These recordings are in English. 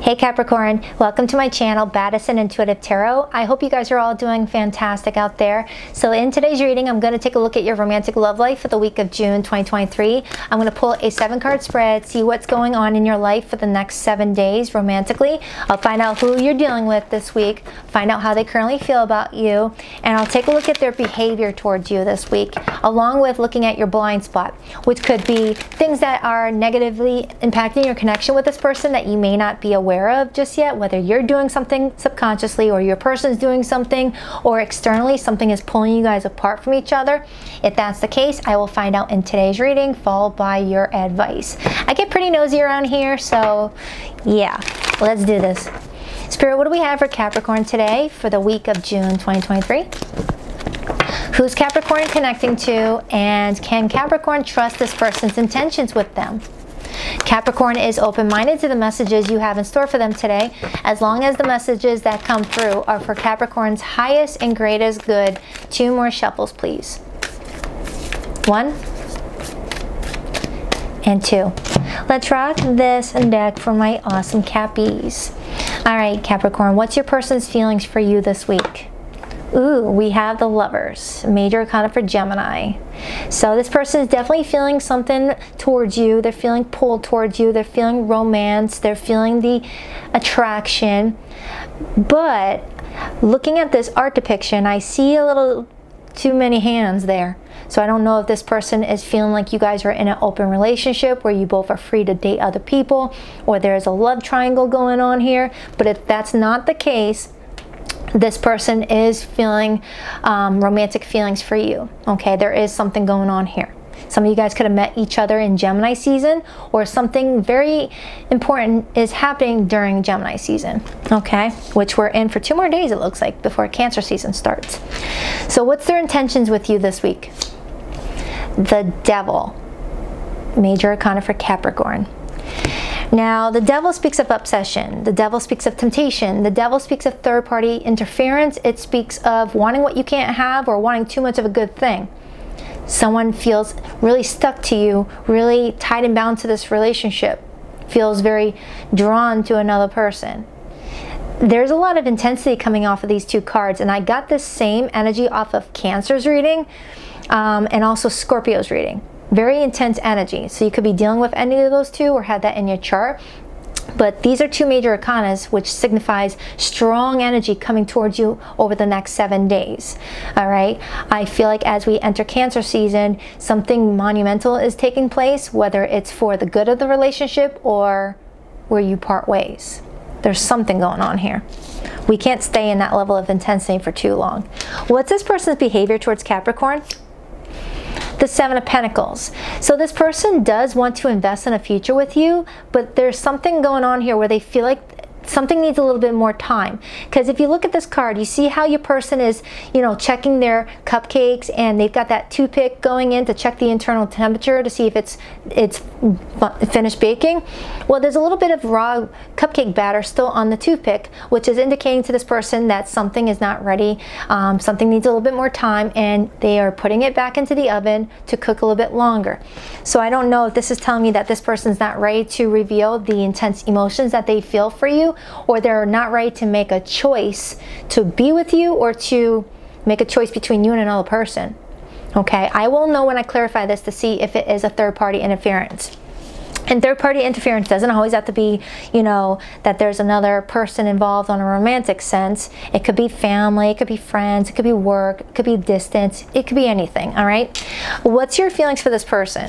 Hey Capricorn, welcome to my channel, Baddison Intuitive Tarot. I hope you guys are all doing fantastic out there. So in today's reading, I'm going to take a look at your romantic love life for the week of June 2023. I'm going to pull a seven card spread, see what's going on in your life for the next seven days romantically. I'll find out who you're dealing with this week, find out how they currently feel about you, and I'll take a look at their behavior towards you this week, along with looking at your blind spot, which could be things that are negatively impacting your connection with this person that you may not be aware aware of just yet, whether you're doing something subconsciously or your person's doing something or externally something is pulling you guys apart from each other. If that's the case, I will find out in today's reading, followed by your advice. I get pretty nosy around here, so yeah, let's do this. Spirit, what do we have for Capricorn today for the week of June 2023? Who's Capricorn connecting to, and can Capricorn trust this person's intentions with them? Capricorn is open-minded to the messages you have in store for them today, as long as the messages that come through are for Capricorn's highest and greatest good. Two more shuffles, please. One and two. Let's rock this deck for my awesome Cappies. All right, Capricorn, what's your person's feelings for you this week? Ooh, we have the lovers, major arcana for Gemini. So this person is definitely feeling something towards you. They're feeling pulled towards you. They're feeling romance. They're feeling the attraction. But looking at this art depiction, I see a little too many hands there. So I don't know if this person is feeling like you guys are in an open relationship where you both are free to date other people or there's a love triangle going on here. But if that's not the case, this person is feeling um, romantic feelings for you. Okay, there is something going on here. Some of you guys could have met each other in Gemini season or something very important is happening during Gemini season, okay? Which we're in for two more days, it looks like, before Cancer season starts. So what's their intentions with you this week? The Devil, Major Arcana for Capricorn. Now, the devil speaks of obsession. The devil speaks of temptation. The devil speaks of third party interference. It speaks of wanting what you can't have or wanting too much of a good thing. Someone feels really stuck to you, really tied and bound to this relationship, feels very drawn to another person. There's a lot of intensity coming off of these two cards, and I got this same energy off of Cancer's reading um, and also Scorpio's reading very intense energy. So you could be dealing with any of those two or have that in your chart. But these are two major arcanas, which signifies strong energy coming towards you over the next seven days. All right. I feel like as we enter Cancer season, something monumental is taking place, whether it's for the good of the relationship or where you part ways. There's something going on here. We can't stay in that level of intensity for too long. What's this person's behavior towards Capricorn? The Seven of Pentacles. So this person does want to invest in a future with you, but there's something going on here where they feel like something needs a little bit more time. Because if you look at this card you see how your person is you know checking their cupcakes and they've got that toothpick going in to check the internal temperature to see if it's it's finished baking. Well there's a little bit of raw cupcake batter still on the toothpick which is indicating to this person that something is not ready um, something needs a little bit more time and they are putting it back into the oven to cook a little bit longer. So I don't know if this is telling me that this person's not ready to reveal the intense emotions that they feel for you or they're not ready to make a choice to be with you or to make a choice between you and another person. Okay, I will know when I clarify this to see if it is a third party interference. And third party interference doesn't always have to be, you know, that there's another person involved on a romantic sense. It could be family, it could be friends, it could be work, it could be distance, it could be anything, all right? What's your feelings for this person?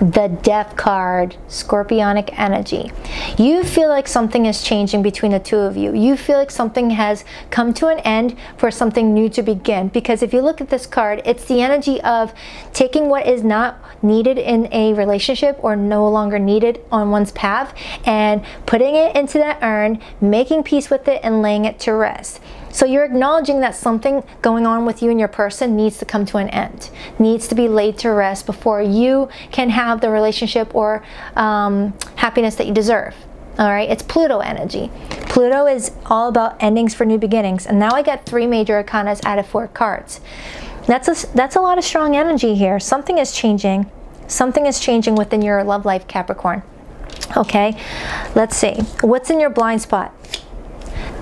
The death card, scorpionic energy. You feel like something is changing between the two of you. You feel like something has come to an end for something new to begin. Because if you look at this card, it's the energy of taking what is not needed in a relationship or no longer needed on one's path and putting it into that urn, making peace with it and laying it to rest. So you're acknowledging that something going on with you and your person needs to come to an end, needs to be laid to rest before you can have the relationship or um, happiness that you deserve. All right, it's Pluto energy. Pluto is all about endings for new beginnings. And now I got three major arcanas out of four cards. That's a, that's a lot of strong energy here. Something is changing. Something is changing within your love life, Capricorn. Okay, let's see. What's in your blind spot?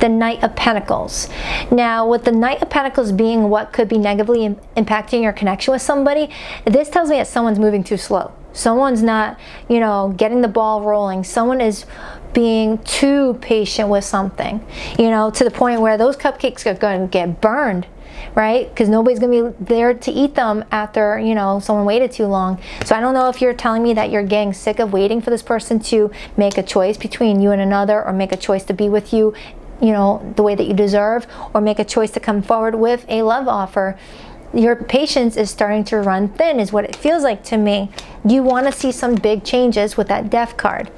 The Knight of Pentacles. Now, with the Knight of Pentacles being what could be negatively Im impacting your connection with somebody, this tells me that someone's moving too slow. Someone's not, you know, getting the ball rolling. Someone is being too patient with something, you know, to the point where those cupcakes are going to get burned right? Because nobody's gonna be there to eat them after, you know, someone waited too long. So I don't know if you're telling me that you're getting sick of waiting for this person to make a choice between you and another or make a choice to be with you you know, the way that you deserve or make a choice to come forward with a love offer. Your patience is starting to run thin is what it feels like to me. You want to see some big changes with that death card.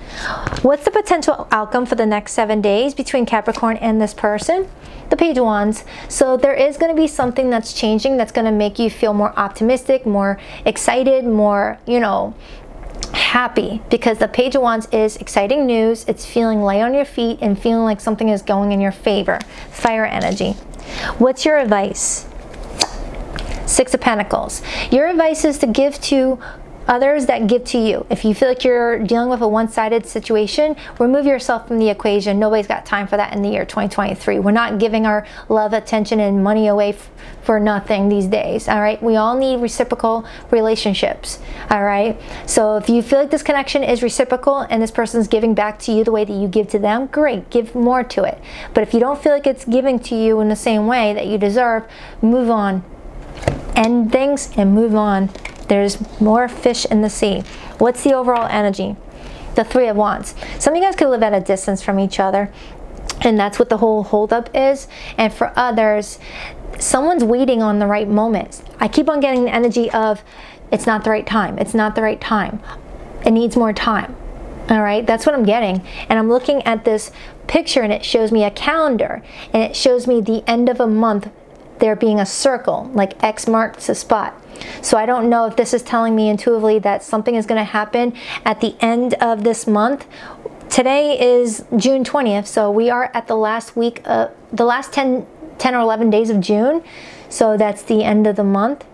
What's the potential outcome for the next seven days between Capricorn and this person? The Page Wands. So there is going to be something that's changing that's going to make you feel more optimistic, more excited, more, you know, happy because the Page of Wands is exciting news. It's feeling light on your feet and feeling like something is going in your favor. Fire energy. What's your advice? Six of Pentacles. Your advice is to give to others that give to you. If you feel like you're dealing with a one-sided situation, remove yourself from the equation. Nobody's got time for that in the year 2023. We're not giving our love, attention, and money away for nothing these days, all right? We all need reciprocal relationships, all right? So if you feel like this connection is reciprocal and this person's giving back to you the way that you give to them, great, give more to it. But if you don't feel like it's giving to you in the same way that you deserve, move on. End things and move on. There's more fish in the sea. What's the overall energy? The Three of Wands. Some of you guys could live at a distance from each other, and that's what the whole holdup is. And for others, someone's waiting on the right moment. I keep on getting the energy of it's not the right time. It's not the right time. It needs more time. All right, that's what I'm getting. And I'm looking at this picture and it shows me a calendar and it shows me the end of a month there being a circle, like X marks a spot. So I don't know if this is telling me intuitively that something is going to happen at the end of this month. Today is June 20th, so we are at the last week, of, the last 10, 10 or 11 days of June. So that's the end of the month.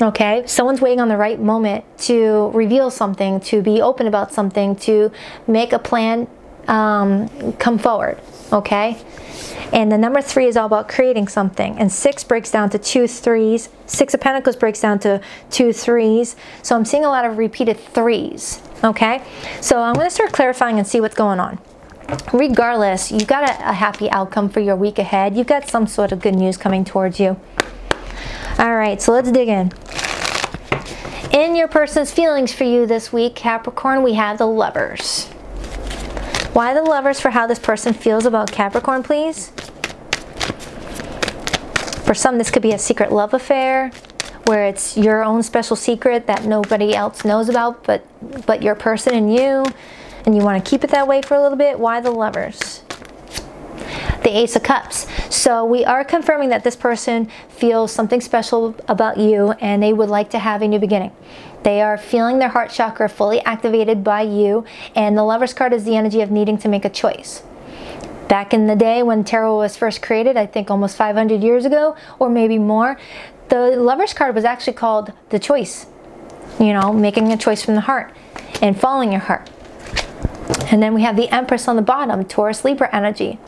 Okay, someone's waiting on the right moment to reveal something, to be open about something, to make a plan um, come forward. Okay, and the number three is all about creating something. And six breaks down to two threes. Six of Pentacles breaks down to two threes. So I'm seeing a lot of repeated threes. Okay, so I'm going to start clarifying and see what's going on. Regardless, you've got a, a happy outcome for your week ahead. You've got some sort of good news coming towards you. All right, so let's dig in. In your person's feelings for you this week, Capricorn, we have the lovers. Why the lovers for how this person feels about Capricorn, please? For some, this could be a secret love affair where it's your own special secret that nobody else knows about but, but your person and you, and you want to keep it that way for a little bit. Why the lovers? the Ace of Cups. So we are confirming that this person feels something special about you and they would like to have a new beginning. They are feeling their heart chakra fully activated by you, and the Lover's card is the energy of needing to make a choice. Back in the day when tarot was first created, I think almost 500 years ago, or maybe more, the Lover's card was actually called the choice. You know, making a choice from the heart and following your heart. And then we have the Empress on the bottom, Taurus Libra energy.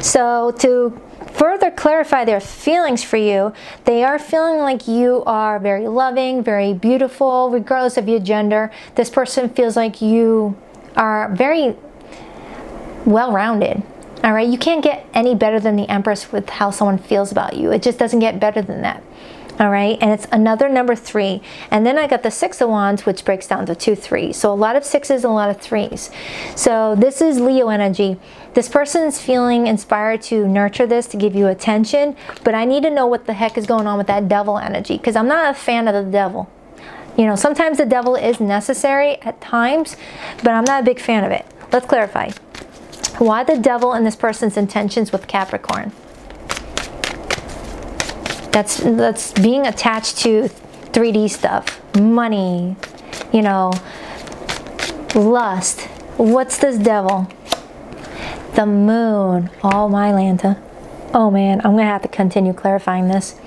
So to further clarify their feelings for you, they are feeling like you are very loving, very beautiful, regardless of your gender. This person feels like you are very well-rounded. All right, you can't get any better than the Empress with how someone feels about you. It just doesn't get better than that. All right and it's another number three. And then I got the six of wands which breaks down to two threes. So a lot of sixes and a lot of threes. So this is Leo energy. This person is feeling inspired to nurture this to give you attention but I need to know what the heck is going on with that devil energy because I'm not a fan of the devil. You know sometimes the devil is necessary at times but I'm not a big fan of it. Let's clarify why the devil and this person's intentions with Capricorn that's, that's being attached to 3D stuff. Money, you know, lust. What's this devil? The moon. Oh, my Lanta. Oh, man. I'm to have to continue clarifying this.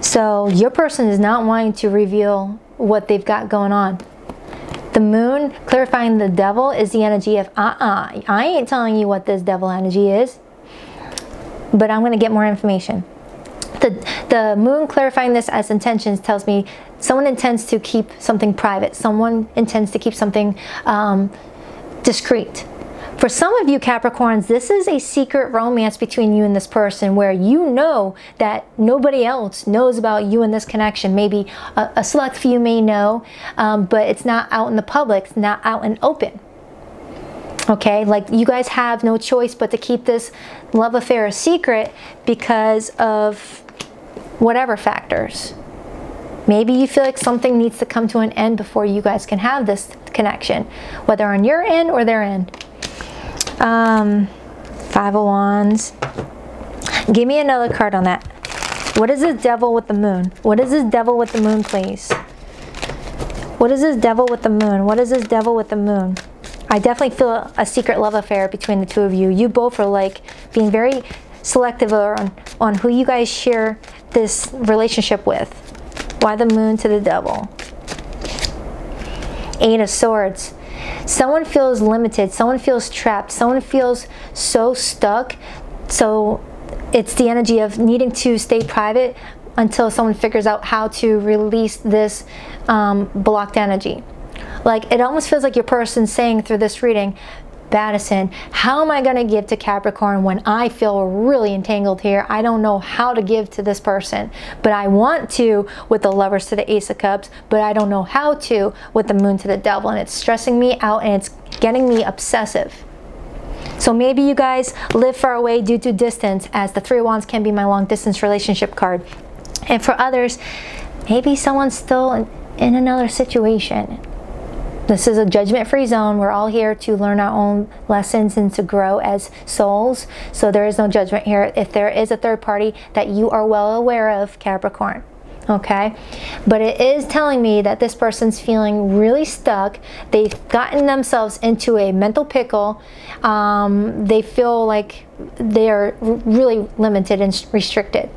So your person is not wanting to reveal what they've got going on. The moon, clarifying the devil, is the energy of, uh-uh, I ain't telling you what this devil energy is, but I'm going to get more information. The, the moon clarifying this as intentions tells me someone intends to keep something private. Someone intends to keep something um, discreet. For some of you Capricorns, this is a secret romance between you and this person where you know that nobody else knows about you and this connection. Maybe a, a select few may know, um, but it's not out in the public, it's not out and open. Okay, like you guys have no choice but to keep this love affair a secret because of whatever factors. Maybe you feel like something needs to come to an end before you guys can have this connection, whether on your end or their end. Um, Five of Wands. Give me another card on that. What is this devil with the moon? What is this devil with the moon, please? What is this devil with the moon? What is this devil with the moon? I definitely feel a secret love affair between the two of you. You both are like being very selective on, on who you guys share this relationship with. Why the moon to the devil? Eight of Swords. Someone feels limited, someone feels trapped, someone feels so stuck. So it's the energy of needing to stay private until someone figures out how to release this um, blocked energy. Like it almost feels like your person saying through this reading, Baddison, how am I going to give to Capricorn when I feel really entangled here? I don't know how to give to this person, but I want to with the lovers to the ace of cups, but I don't know how to with the moon to the devil. And it's stressing me out and it's getting me obsessive. So maybe you guys live far away due to distance as the three wands can be my long distance relationship card. And for others, maybe someone's still in another situation this is a judgment free zone. We're all here to learn our own lessons and to grow as souls. So there is no judgment here. If there is a third party that you are well aware of, Capricorn. Okay, but it is telling me that this person's feeling really stuck. They've gotten themselves into a mental pickle. Um, they feel like they're really limited and restricted.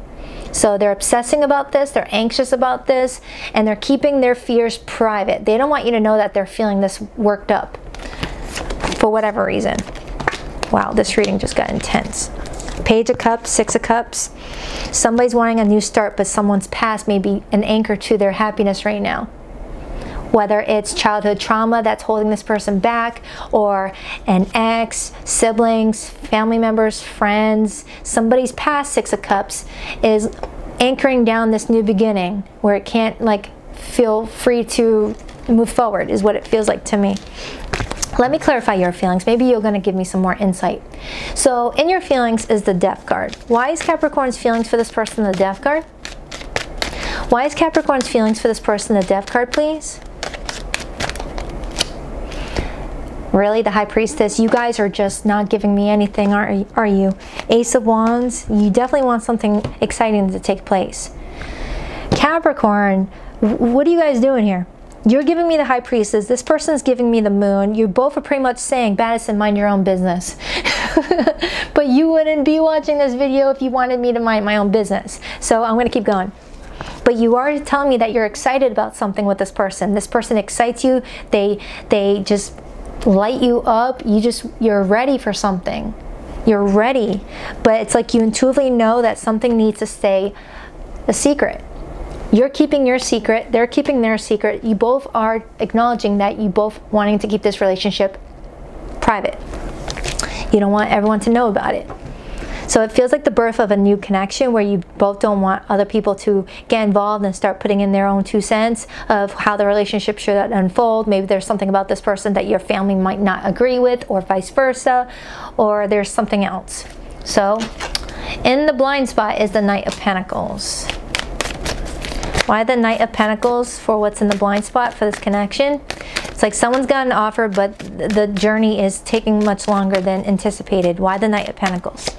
So they're obsessing about this, they're anxious about this, and they're keeping their fears private. They don't want you to know that they're feeling this worked up for whatever reason. Wow, this reading just got intense. Page of Cups, Six of Cups. Somebody's wanting a new start, but someone's past may be an anchor to their happiness right now whether it's childhood trauma that's holding this person back or an ex, siblings, family members, friends, somebody's past Six of Cups is anchoring down this new beginning where it can't like feel free to move forward is what it feels like to me. Let me clarify your feelings. Maybe you're going to give me some more insight. So in your feelings is the death card. Why is Capricorn's feelings for this person the death card? Why is Capricorn's feelings for this person the death card, please? Really, the High Priestess, you guys are just not giving me anything, are are you? Ace of Wands, you definitely want something exciting to take place. Capricorn, what are you guys doing here? You're giving me the High Priestess. This person's giving me the Moon. You both are pretty much saying, Baddison, mind your own business. but you wouldn't be watching this video if you wanted me to mind my own business. So I'm going to keep going but you are telling me that you're excited about something with this person. This person excites you. They they just light you up. You just, you're ready for something. You're ready. But it's like you intuitively know that something needs to stay a secret. You're keeping your secret, they're keeping their secret. You both are acknowledging that you both wanting to keep this relationship private. You don't want everyone to know about it. So it feels like the birth of a new connection where you both don't want other people to get involved and start putting in their own two cents of how the relationship should unfold. Maybe there's something about this person that your family might not agree with or vice versa, or there's something else. So in the blind spot is the Knight of Pentacles. Why the Knight of Pentacles for what's in the blind spot for this connection? It's like someone's got an offer, but the journey is taking much longer than anticipated. Why the Knight of Pentacles?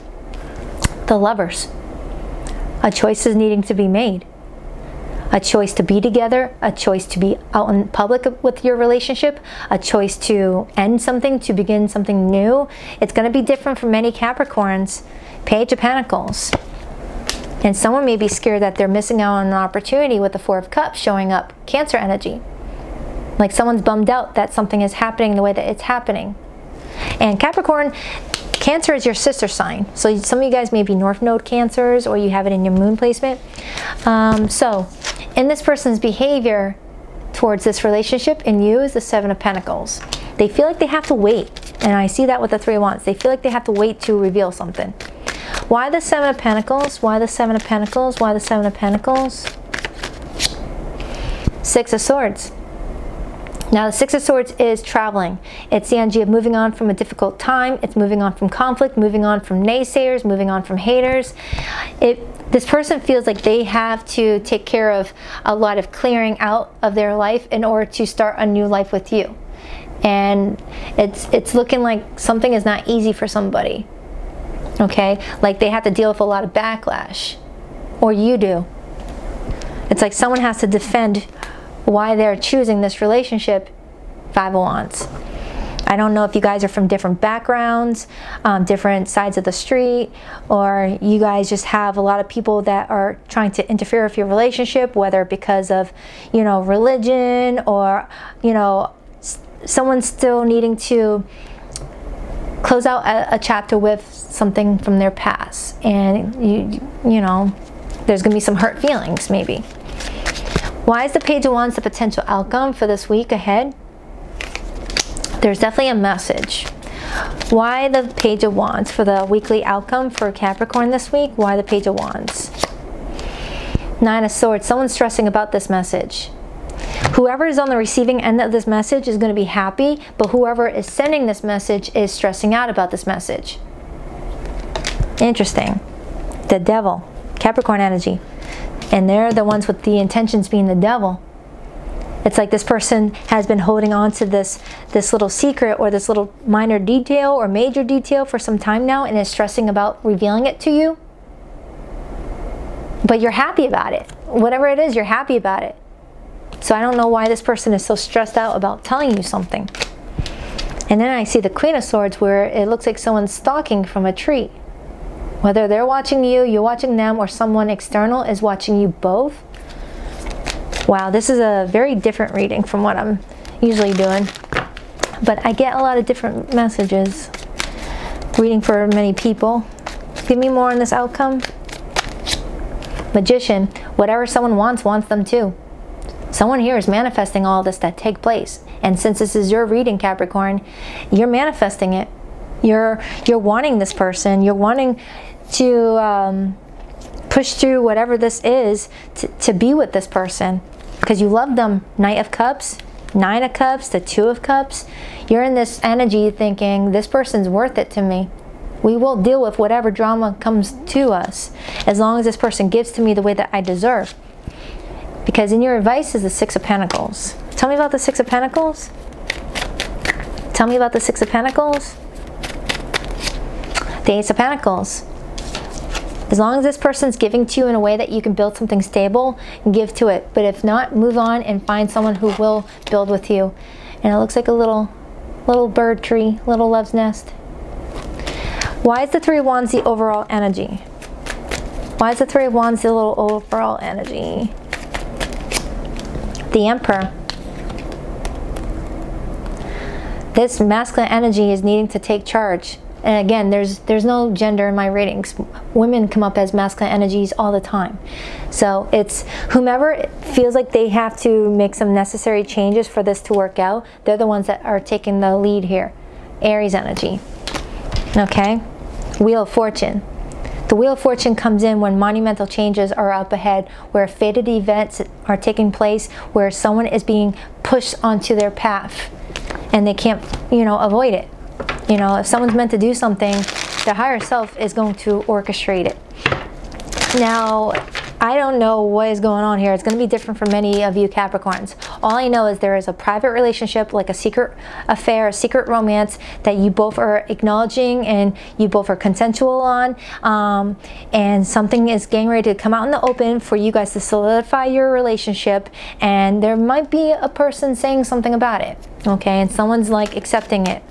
The lovers. A choice is needing to be made. A choice to be together, a choice to be out in public with your relationship, a choice to end something, to begin something new. It's going to be different for many Capricorns. Page of Pentacles. And someone may be scared that they're missing out on an opportunity with the Four of Cups showing up. Cancer energy. Like someone's bummed out that something is happening the way that it's happening. And Capricorn, Cancer is your sister sign. So some of you guys may be North Node Cancers or you have it in your moon placement. Um, so in this person's behavior towards this relationship in you is the Seven of Pentacles. They feel like they have to wait. And I see that with the Three of Wands. They feel like they have to wait to reveal something. Why the Seven of Pentacles? Why the Seven of Pentacles? Why the Seven of Pentacles? Six of Swords. Now, the Six of Swords is traveling. It's the energy of moving on from a difficult time. It's moving on from conflict, moving on from naysayers, moving on from haters. It, this person feels like they have to take care of a lot of clearing out of their life in order to start a new life with you. And it's, it's looking like something is not easy for somebody. Okay? Like they have to deal with a lot of backlash. Or you do. It's like someone has to defend why they're choosing this relationship, Five of Wands. I don't know if you guys are from different backgrounds, um, different sides of the street, or you guys just have a lot of people that are trying to interfere with your relationship, whether because of, you know, religion or, you know, someone still needing to close out a, a chapter with something from their past. And, you, you know, there's going to be some hurt feelings maybe. Why is the Page of Wands the potential outcome for this week ahead? There's definitely a message. Why the Page of Wands for the weekly outcome for Capricorn this week? Why the Page of Wands? Nine of Swords. Someone's stressing about this message. Whoever is on the receiving end of this message is going to be happy, but whoever is sending this message is stressing out about this message. Interesting. The devil. Capricorn energy and they're the ones with the intentions being the devil. It's like this person has been holding on to this, this little secret or this little minor detail or major detail for some time now and is stressing about revealing it to you. But you're happy about it. Whatever it is, you're happy about it. So I don't know why this person is so stressed out about telling you something. And then I see the Queen of Swords where it looks like someone's stalking from a tree. Whether they're watching you, you're watching them, or someone external is watching you both. Wow, this is a very different reading from what I'm usually doing. But I get a lot of different messages reading for many people. Give me more on this outcome. Magician, whatever someone wants, wants them too. Someone here is manifesting all this that take place. And since this is your reading, Capricorn, you're manifesting it. You're you're wanting this person. You're wanting to um, push through whatever this is to, to be with this person because you love them. Knight of Cups, Nine of Cups, the Two of Cups. You're in this energy thinking, this person's worth it to me. We will deal with whatever drama comes to us as long as this person gives to me the way that I deserve. Because in your advice is the Six of Pentacles. Tell me about the Six of Pentacles. Tell me about the Six of Pentacles. The Ace of Pentacles. As long as this person's giving to you in a way that you can build something stable, give to it. But if not, move on and find someone who will build with you. And it looks like a little, little bird tree, little love's nest. Why is the Three of Wands the overall energy? Why is the Three of Wands the little overall energy? The Emperor. This masculine energy is needing to take charge. And again, there's there's no gender in my ratings. Women come up as masculine energies all the time. So it's whomever feels like they have to make some necessary changes for this to work out, they're the ones that are taking the lead here. Aries energy. Okay? Wheel of Fortune. The Wheel of Fortune comes in when monumental changes are up ahead, where fated events are taking place, where someone is being pushed onto their path and they can't, you know, avoid it. You know, if someone's meant to do something, the higher self is going to orchestrate it. Now, I don't know what is going on here. It's going to be different for many of you Capricorns. All I know is there is a private relationship, like a secret affair, a secret romance that you both are acknowledging and you both are consensual on. Um, and something is getting ready to come out in the open for you guys to solidify your relationship. And there might be a person saying something about it. Okay, and someone's like accepting it.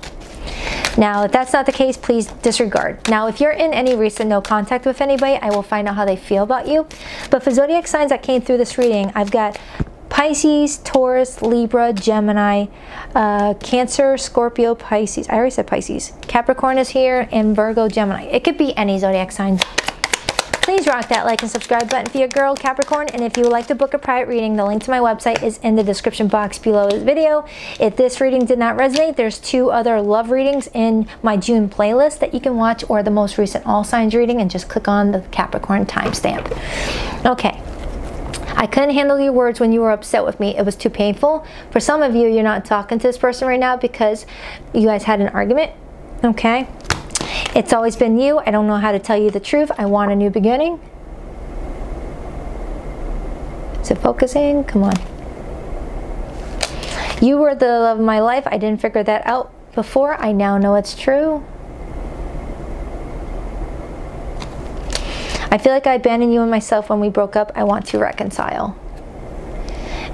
Now, if that's not the case, please disregard. Now, if you're in any recent no contact with anybody, I will find out how they feel about you. But for zodiac signs that came through this reading, I've got Pisces, Taurus, Libra, Gemini, uh, Cancer, Scorpio, Pisces. I already said Pisces. Capricorn is here and Virgo, Gemini. It could be any zodiac sign. Please rock that like and subscribe button for your girl Capricorn. And if you would like to book a private reading, the link to my website is in the description box below this video. If this reading did not resonate, there's two other love readings in my June playlist that you can watch or the most recent all signs reading and just click on the Capricorn timestamp. Okay. I couldn't handle your words when you were upset with me. It was too painful. For some of you, you're not talking to this person right now because you guys had an argument. Okay. It's always been you. I don't know how to tell you the truth. I want a new beginning. Is it focusing? Come on. You were the love of my life. I didn't figure that out before. I now know it's true. I feel like I abandoned you and myself when we broke up. I want to reconcile.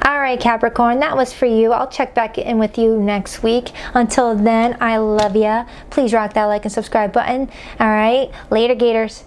All right, Capricorn, that was for you. I'll check back in with you next week. Until then, I love ya. Please rock that like and subscribe button. All right, later, Gators.